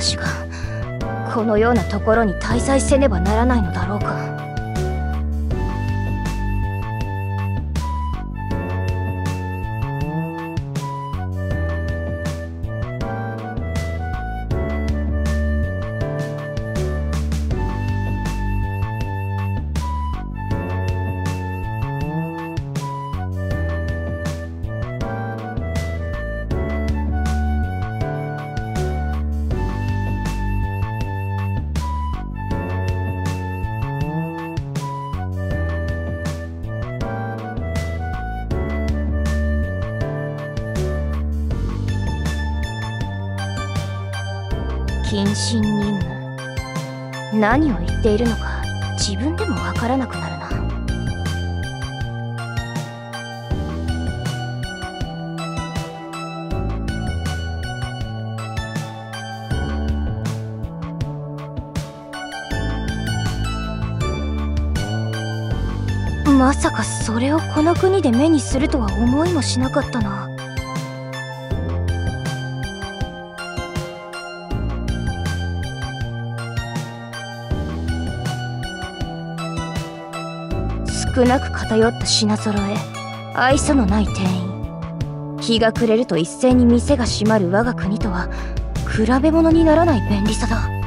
私がこのようなところに滞在せねばならないのだろうか。謹慎任務。何を言っているのか自分でもわからなくなるな。まさかそれをこの国で目にするとは思いもしなかったな。少なく偏った品揃え。愛想のない店員。日が暮れると一斉に店が閉まる我が国とは比べ物にならない便利さだ。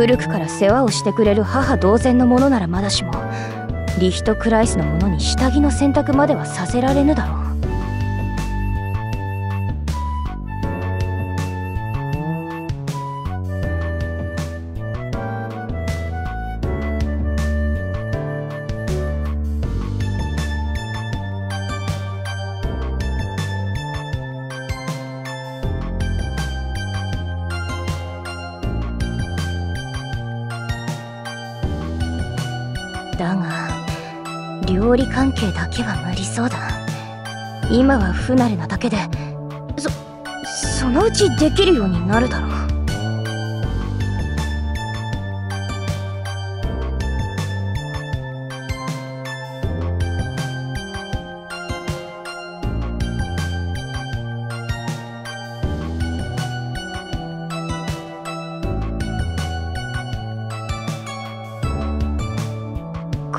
古くから世話をしてくれる母同然のものならまだしもリヒトクライスのものに下着の選択まではさせられぬだろう。料理関係だけは無理そうだ。今は不慣れなだけでそそのうちできるようになるだろう。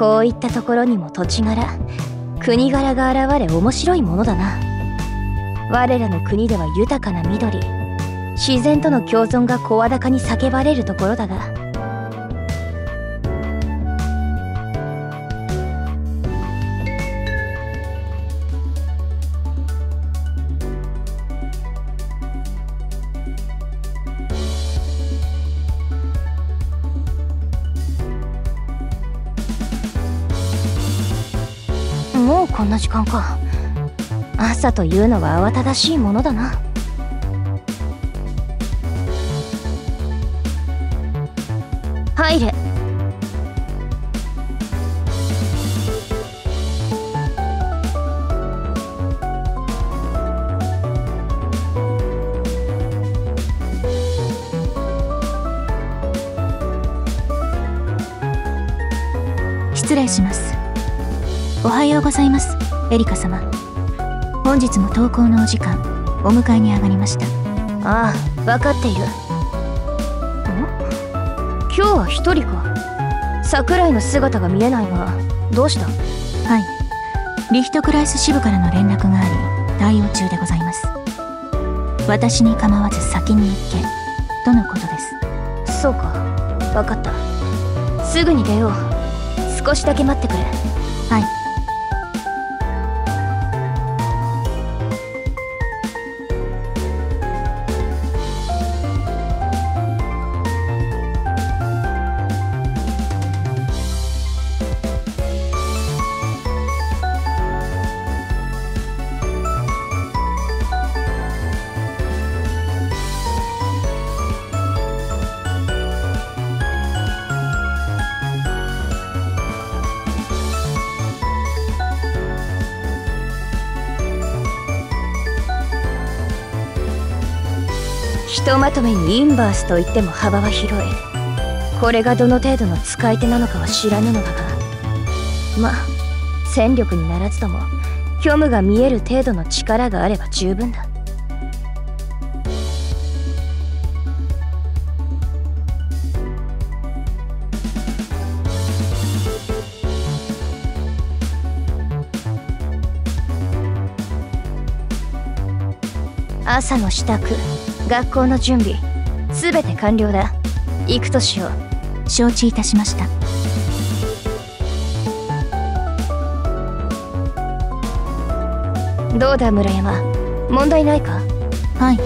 こういったところにも土地柄国柄が現れ面白いものだな。我らの国では豊かな緑自然との共存が声高に叫ばれるところだがんか朝というのは慌ただしいものだな。入れ。おはようございます。エリカ様。本日も登校のお時間お迎えに上がりました。ああ分かっている。ん今日は一人か。桜井の姿が見えないがどうした？はい。リヒトクライス支部からの連絡があり対応中でございます。私に構わず先に行けとのことです。そうか。分かった。すぐに出よう。少しだけ待ってくれひとまとめにインバースといっても幅は広い。これがどの程度の使い手なのかは知らぬのだが。まあ戦力にならずとも虚無が見える程度の力があれば十分だ。朝の支度。学校の準備すべて完了だ。行くとしよう。承知いたしました。どうだ村山？問題ないか？はい。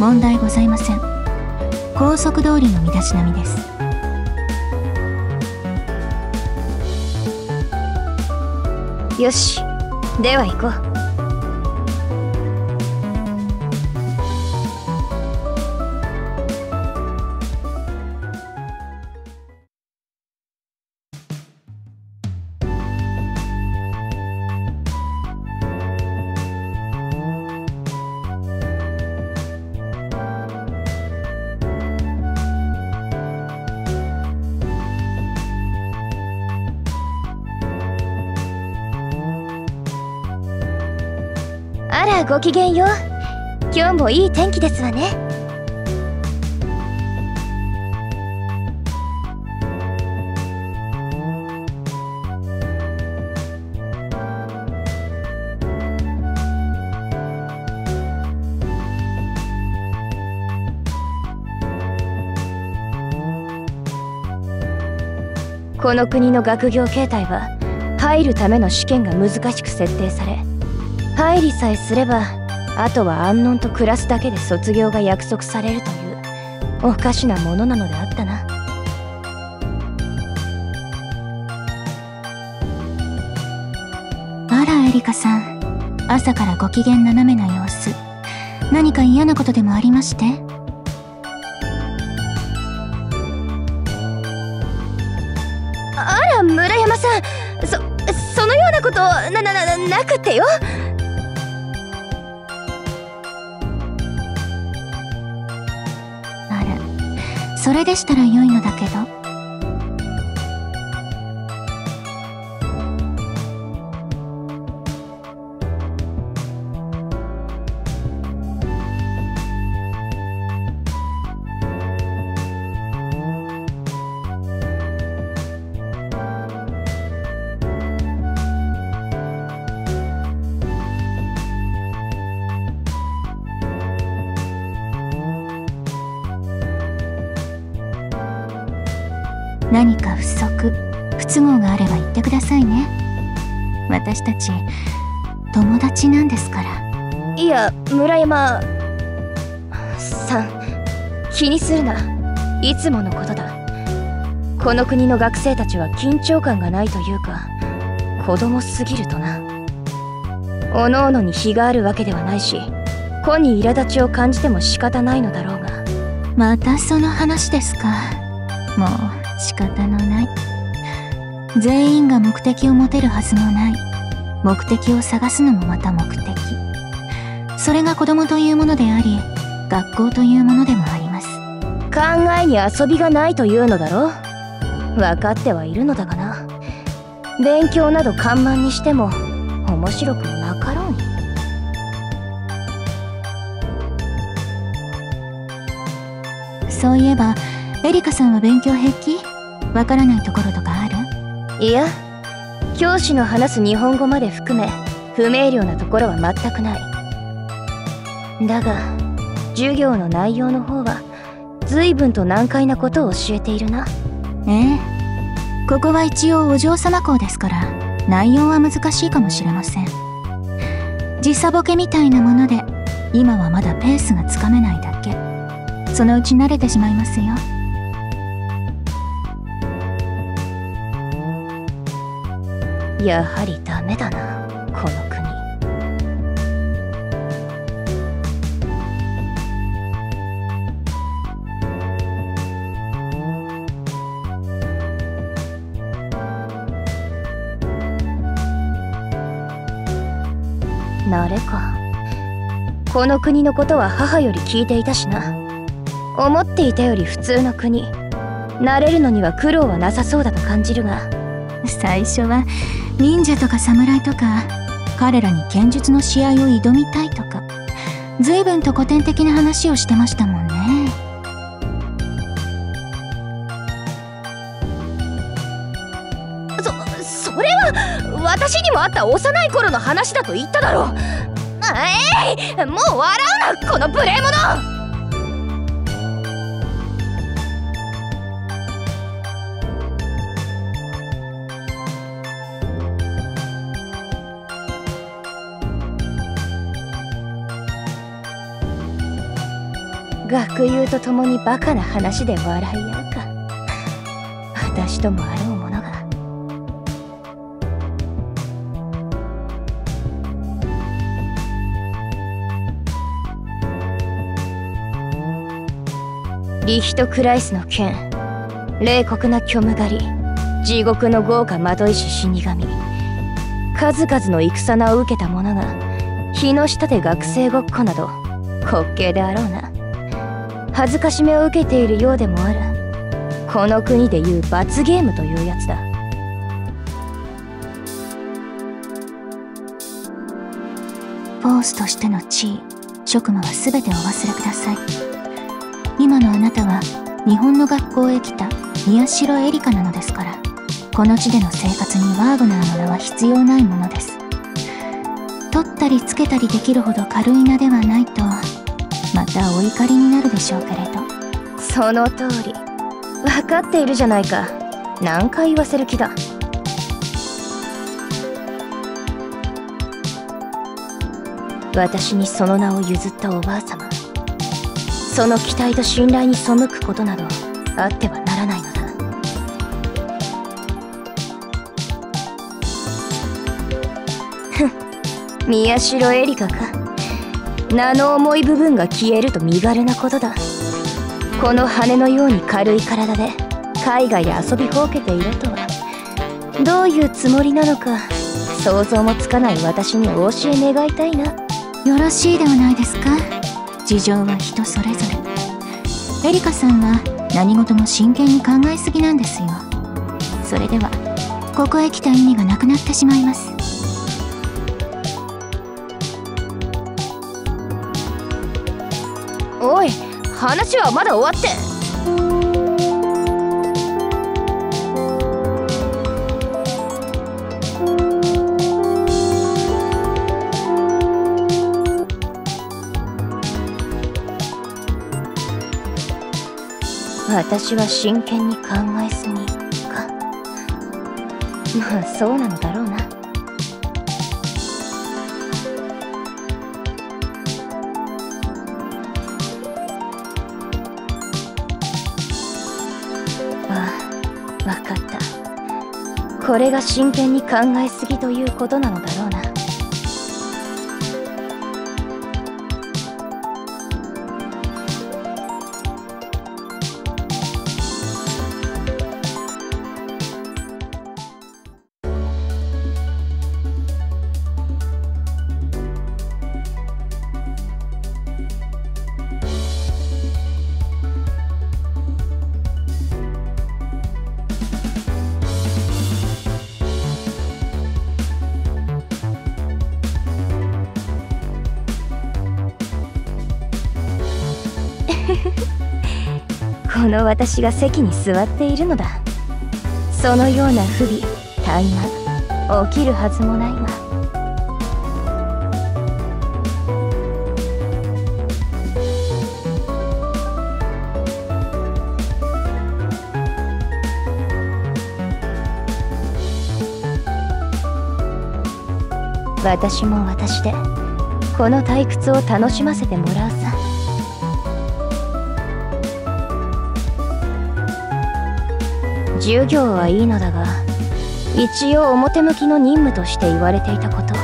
問題ございません。高速通りの身だしなみです。よし。では行こうごきげんよう。今日もいい天気ですわね。この国の学業形態は入るための試験が難しく設定され入りさえすればあとは安穏と暮らすだけで卒業が約束されるというおかしなものなのであったな。あらエリカさん。朝からご機嫌斜めな様子。何か嫌なことでもありまして？あら村山さん。そそのようなことななななくてよそれでしたら良いのだけど。私たち友達なんですから。いや村山さん気にするな。いつものことだ。この国の学生たちは緊張感がないというか子供すぎるとな。おのおのに非があるわけではないし子に苛立ちを感じても仕方ないのだろうが。またその話ですか。もう仕方のない。全員が目的を持てるはずもない目的を探すのもまた目的。それが子供というものであり学校というものでもあります。考えに遊びがないというのだろ分かってはいるのだがな。勉強など緩慢にしても面白くもなかろうに。そういえばエリカさんは勉強平気？わからないところとかある？いや教師の話す日本語まで含め不明瞭なところは全くない。だが授業の内容の方は随分と難解なことを教えているな。ええ。ここは一応お嬢様校ですから内容は難しいかもしれません。時差ボケみたいなもので今はまだペースがつかめないだけ。そのうち慣れてしまいますよ。やはりダメだなこの国。慣れか。この国のことは母より聞いていたしな。思っていたより普通の国。慣れるのには苦労はなさそうだと感じるが。最初は忍者とか侍とか彼らに剣術の試合を挑みたいとか随分と古典的な話をしてましたもんね。そそれは私にもあった幼い頃の話だと言っただろう。えいもう笑うなこの無礼者学友と共にバカな話で笑い合うか。私ともあろうものが。リヒトクライスの剣冷酷な虚無狩り地獄の豪華まといし死神。数々の戦名を受けた者が日の下で学生ごっこなど滑稽であろうな。恥ずかしめを受けているようでもある。この国でいう罰ゲームというやつだ。フォースとしての地位職務は全てお忘れください。今のあなたは日本の学校へ来た宮代エリカなのですからこの地での生活にワーグナーの名は必要ないものです。取ったりつけたりできるほど軽い名ではないとまたお怒りになるでしょうけれどその通り。分かっているじゃないか。何回言わせる気だ。私にその名を譲ったおばあ様。その期待と信頼に背くことなどあってはならないのだ。ふん。宮代エリカか。名の重い部分が消えると身軽なことだ。この羽のように軽い体で海外で遊びほうけているとは。どういうつもりなのか想像もつかない私にお教え願いたいな。よろしいではないですか？事情は人それぞれ。エリカさんは何事も真剣に考えすぎなんですよ。それではここへ来た意味がなくなってしまいます。話はまだ終わって。私は真剣に考えすぎか。まあそうなのだろう。これが真剣に考えすぎということなのだろう。この私が席に座っているのだ。そのような不備怠慢起きるはずもないが私も私でこの退屈を楽しませてもらうさ。授業はいいのだが一応表向きの任務として言われていたこと。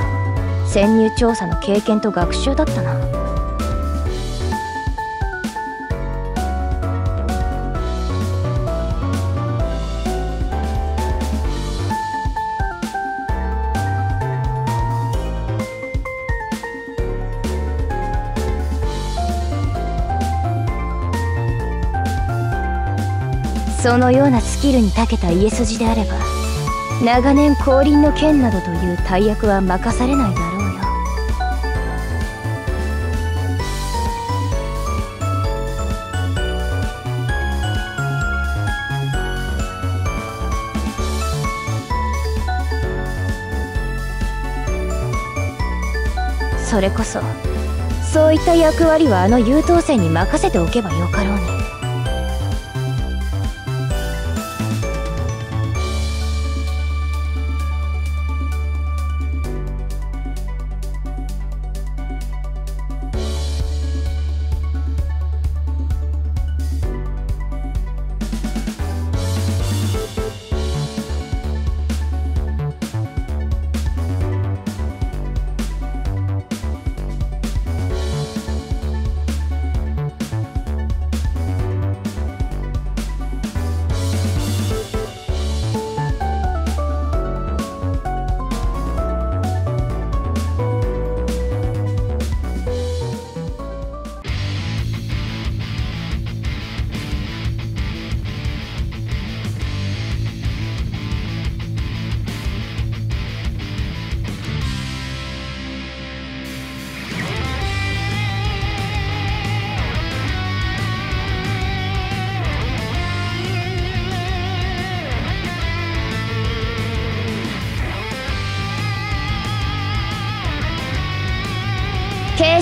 潜入調査の経験と学習だったな。そのようなスキルに長けた家筋であれば長年降臨の剣などという大役は任されないだろうよ。それこそそういった役割はあの優等生に任せておけばよかろうに形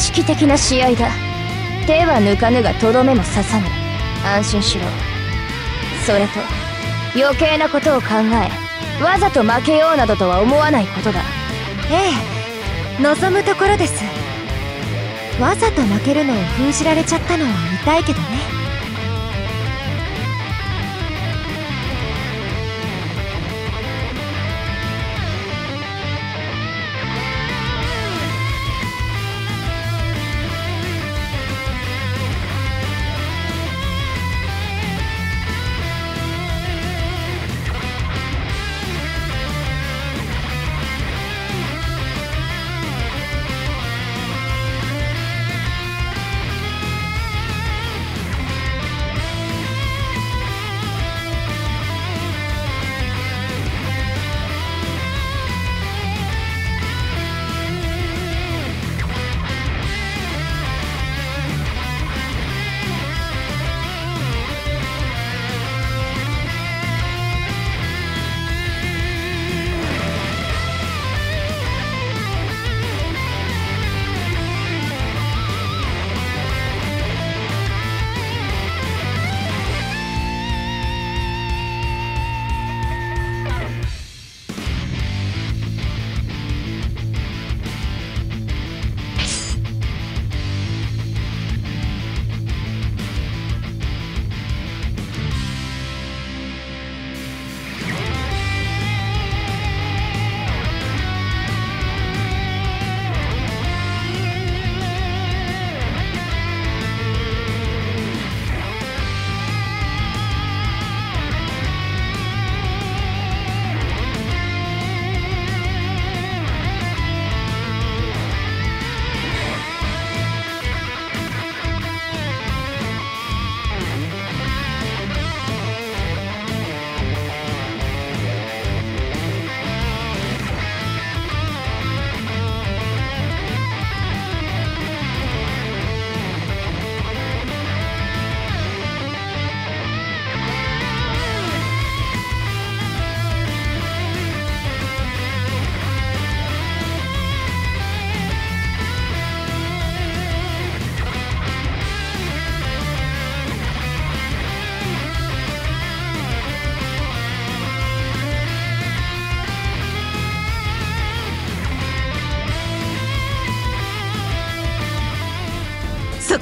式的な試合だ。手は抜かぬがとどめも刺さぬ。安心しろ。それと余計なことを考えわざと負けようなどとは思わないことだ。ええ望むところです。わざと負けるのを封じられちゃったのは痛いけどね。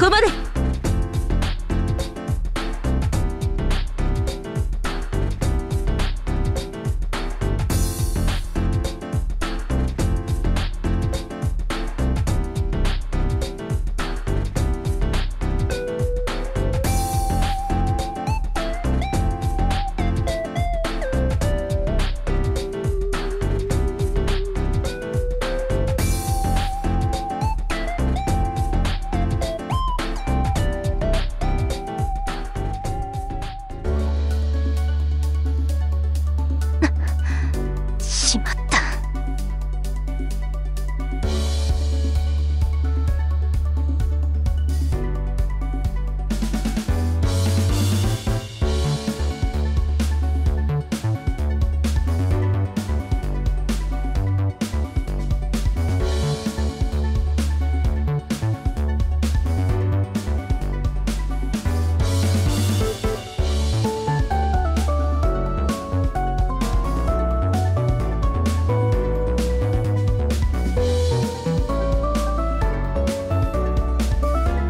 こまで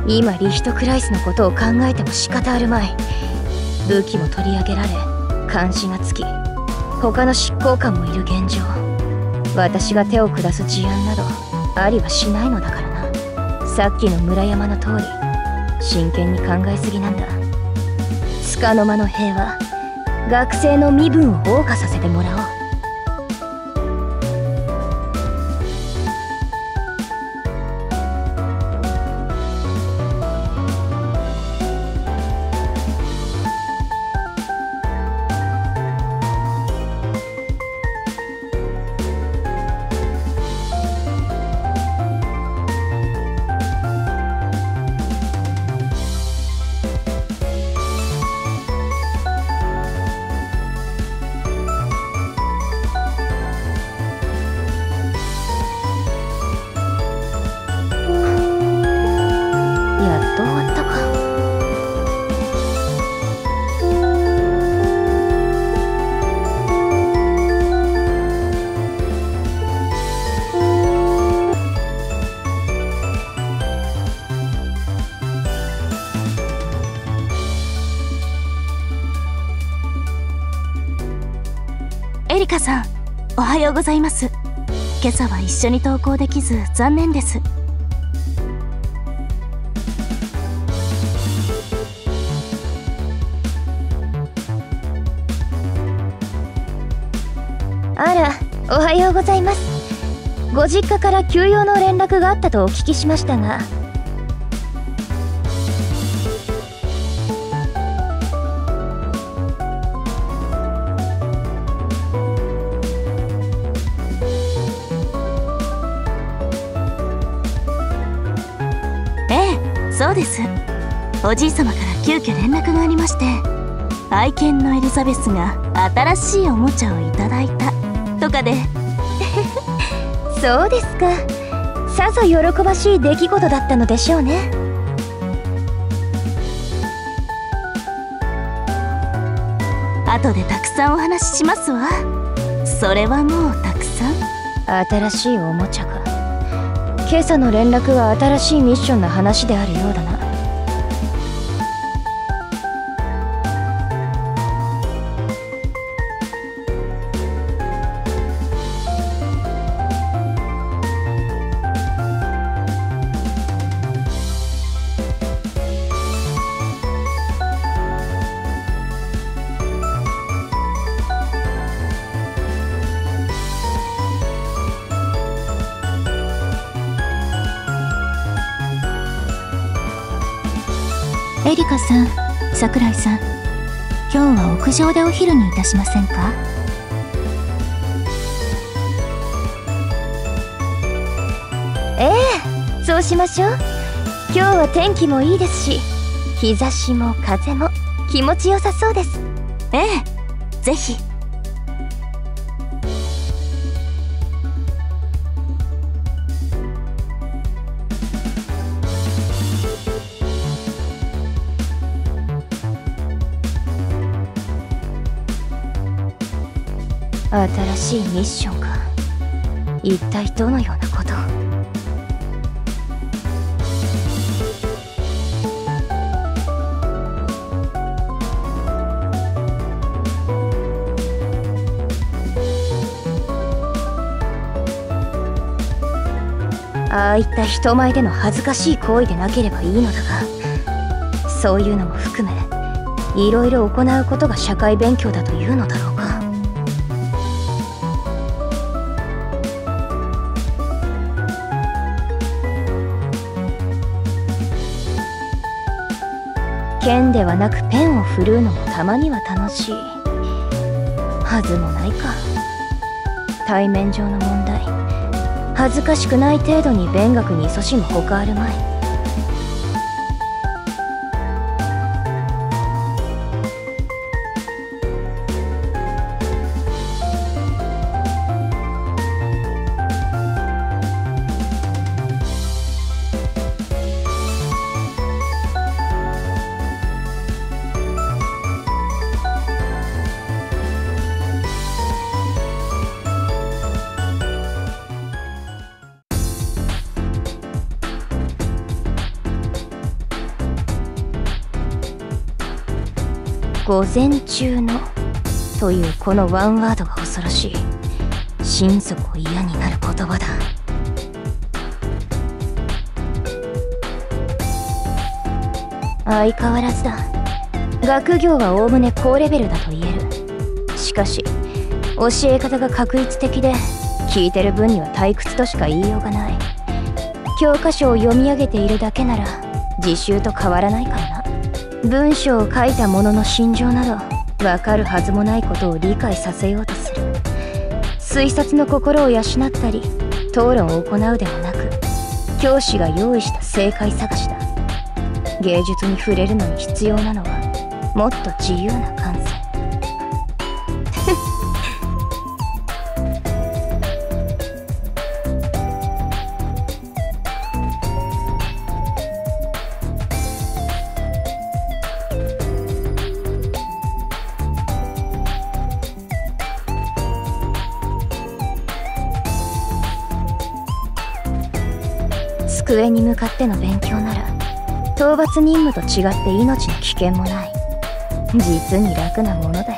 今リヒトクライスのことを考えても仕方あるまい。武器も取り上げられ監視がつき他の執行官もいる現状。私が手を下す事案などありはしないのだからな。さっきの村山の通り真剣に考えすぎなんだ。束の間の平和学生の身分を謳歌させてもらおう。ようございます。今朝は一緒に登校できず残念です。あらおはようございます。ご実家から休養の連絡があったとお聞きしましたが。そうです。おじい様から急遽連絡がありまして愛犬のエリザベスが新しいおもちゃをいただいた。とかで。そうですか。さぞ喜ばしい出来事だったのでしょうね。後でたくさんお話ししますわ。それはもうたくさん。新しいおもちゃか今朝の連絡は新しいミッションの話であるようだな。さん桜井さん今日は屋上でお昼にいたしませんか？ええそうしましょう。今日は天気もいいですし日差しも風も気持ちよさそうです。ええぜひ新しいミッションか。一体どのようなこと？ああいった人前での恥ずかしい行為でなければいいのだが。そういうのも含めいろいろ行うことが社会勉強だというのだろう。ではなくペンを振るうのもたまには楽しい。はずもないか。対面上の問題。恥ずかしくない程度に勉学に勤しむほかあるまい。午前中のというこのワンワードが恐ろしい。心底嫌になる言葉だ。相変わらずだ。学業はおおむね高レベルだと言える。しかし教え方が確一的で聞いてる分には退屈としか言いようがない。教科書を読み上げているだけなら自習と変わらないからな。文章を書いた者の心情などわかるはずもないことを理解させようとする。推察の心を養ったり討論を行うでもなく教師が用意した正解探しだ。芸術に触れるのに必要なのはもっと自由なっての勉強なら討伐任務と違って命の危険もない。実に楽なものだ